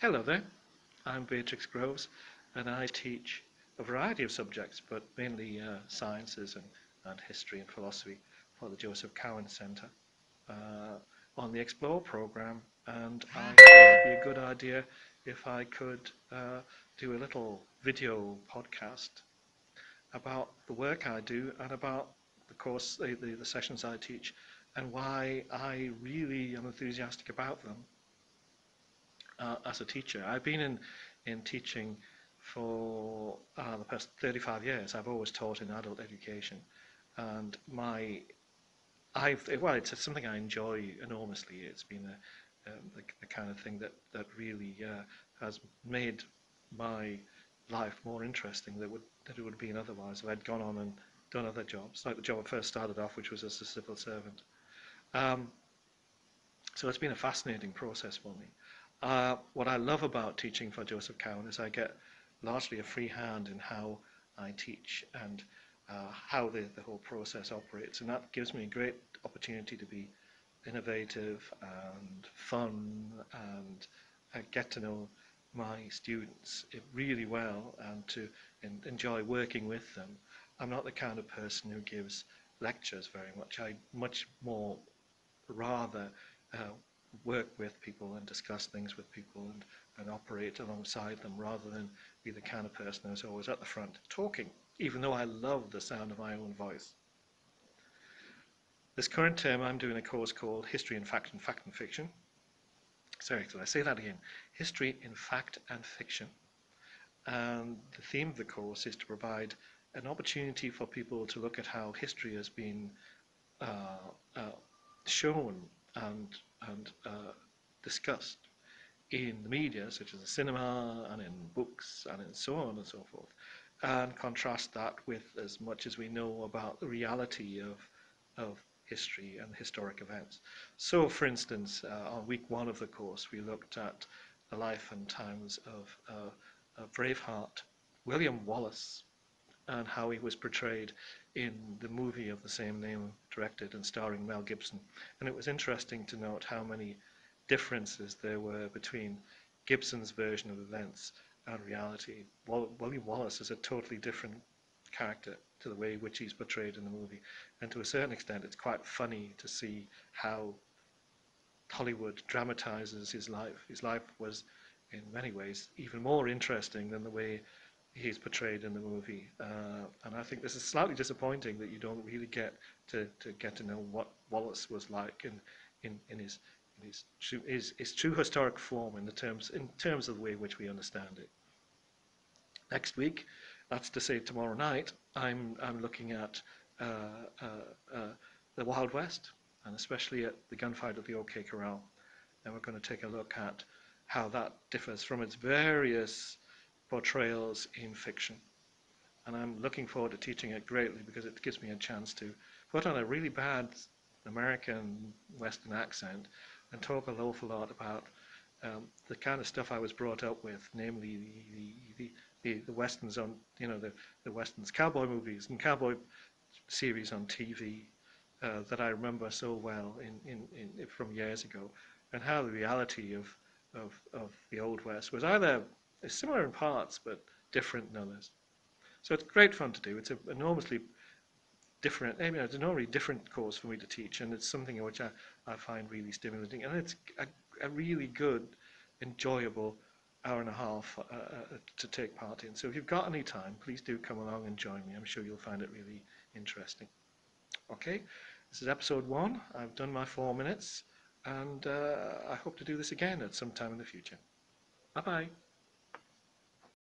Hello there, I'm Beatrix Groves and I teach a variety of subjects but mainly uh, sciences and, and, history and philosophy for the Joseph Cowen Centre uh, on the Explore program and I thought it would be a good idea if I could uh, do a little video podcast about the work I do and about the course, the, the, the sessions I teach and why I really am enthusiastic about them uh, as a teacher. I've been in, in teaching for uh, the past 35 years. I've always taught in adult education. And my, I've, well, it's something I enjoy enormously. It's been a, um, the, the, kind of thing that, that really uh, has made my life more interesting than, would, than it would have been otherwise if I'd gone on and done other jobs, like the job I first started off, which was as a civil servant. Um, so it's been a fascinating process for me. Uh, what I love about teaching for Joseph Cowen is I get largely a free hand in how I teach and uh, how the, the whole process operates. And that gives me a great opportunity to be innovative and fun and uh, get to know my students really well and to in, enjoy working with them. I'm not the kind of person who gives lectures very much. I much more rather uh, work with people and discuss things with people and, and operate alongside them rather than be the kind of person who's always at the front talking, even though I love the sound of my own voice. This current term I'm doing a course called History in Fact and Fact and Fiction. Sorry, did I say that again? History in Fact and Fiction. And the theme of the course is to provide an opportunity for people to look at how history has been uh, uh, shown and and uh, discussed in the media, such as the cinema and in books and in so on and so forth, and contrast that with as much as we know about the reality of, of history and historic events. So, for instance, uh, on week one of the course, we looked at the life and times of, uh, of Braveheart, William Wallace, and how he was portrayed in the movie of the same name, directed and starring Mel Gibson. And it was interesting to note how many differences there were between Gibson's version of events and reality. William Wallace is a totally different character to the way which he's portrayed in the movie. And to a certain extent, it's quite funny to see how Hollywood dramatizes his life. His life was, in many ways, even more interesting than the way he's portrayed in the movie. Uh, and I think this is slightly disappointing that you don't really get to, to get to know what Wallace was like in, in, in his in his true, his, his true historic form in the terms in terms of the way in which we understand it. Next week, that's to say tomorrow night, I'm I'm looking at uh, uh, uh the Wild West and especially at the gunfight at the OK Corral. And we're going to take a look at how that differs from its various portrayals in fiction. And I'm looking forward to teaching it greatly because it gives me a chance to put on a really bad American Western accent and talk an awful lot about um, the kind of stuff I was brought up with, namely the, the, the, the westerns on, you know, the, the westerns, cowboy movies and cowboy series on TV uh, that I remember so well in, in, in, from years ago, and how the reality of, of, of the Old West was either they're similar in parts, but different in others. So it's great fun to do. It's an enormously different, mean, it's an enormously different course for me to teach, and it's something which I, I find really stimulating. And it's a, a really good, enjoyable hour and a half uh, uh, to take part in. So if you've got any time, please do come along and join me. I'm sure you'll find it really interesting. Okay, this is episode one. I've done my four minutes, and uh, I hope to do this again at some time in the future. Bye-bye.